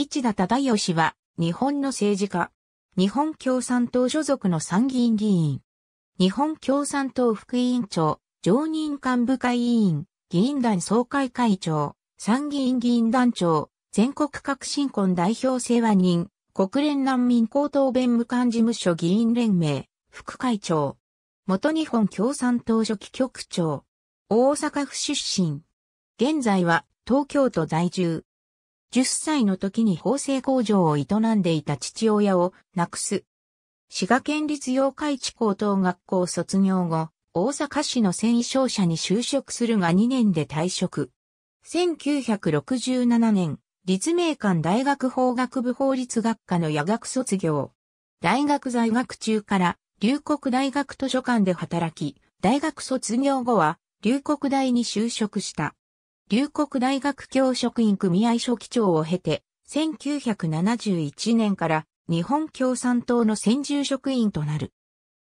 市田忠義は、日本の政治家。日本共産党所属の参議院議員。日本共産党副委員長、常任幹部会委員、議員団総会会長、参議院議員団長、全国革新婚代表世話人、国連難民高等弁務官事務所議員連盟、副会長。元日本共産党書記局長。大阪府出身。現在は東京都在住。10歳の時に縫製工場を営んでいた父親を亡くす。滋賀県立妖怪地高等学校卒業後、大阪市の繊維商社に就職するが2年で退職。1967年、立命館大学法学部法律学科の夜学卒業。大学在学中から龍谷大学図書館で働き、大学卒業後は龍谷大に就職した。龍谷大学教職員組合書記長を経て、1971年から日本共産党の専従職員となる。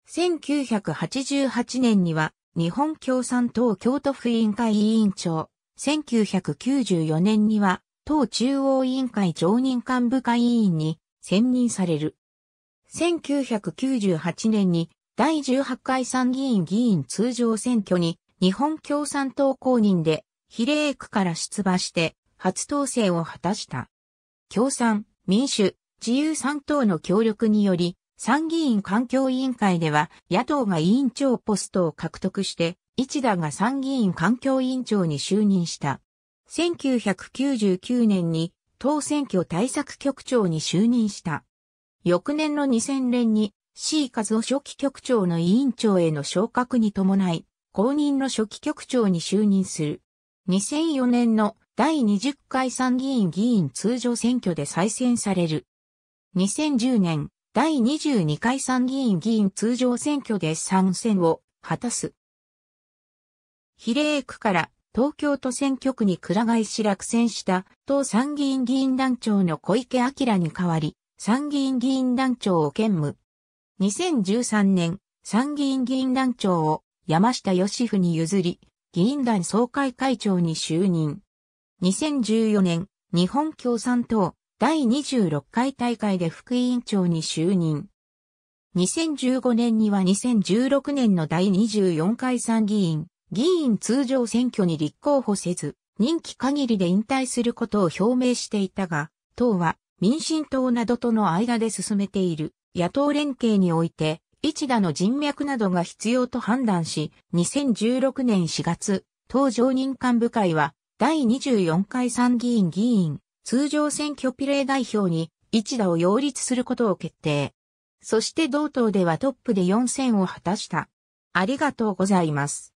1988年には日本共産党京都府委員会委員長、1994年には党中央委員会常任幹部会委員に選任される。1998年に第18回参議院議員通常選挙に日本共産党公認で比例区から出馬して初当選を果たした。共産、民主、自由三党の協力により、参議院環境委員会では野党が委員長ポストを獲得して、一田が参議院環境委員長に就任した。1999年に党選挙対策局長に就任した。翌年の2000年に C 和夫書記局長の委員長への昇格に伴い、公認の書記局長に就任する。2004年の第20回参議院議員通常選挙で再選される。2010年第22回参議院議員通常選挙で参戦を果たす。比例区から東京都選挙区に倉替えし落選した党参議院議員団長の小池晃に代わり参議院議員団長を兼務。2013年参議院議員団長を山下義夫に譲り、議員団総会会長に就任。2014年、日本共産党第26回大会で副委員長に就任。2015年には2016年の第24回参議院議員通常選挙に立候補せず、任期限りで引退することを表明していたが、党は民進党などとの間で進めている野党連携において一打の人脈などが必要と判断し、2016年4月、党常任幹部会は、第24回参議院議員、通常選挙比例代表に、一打を擁立することを決定。そして同党ではトップで4選を果たした。ありがとうございます。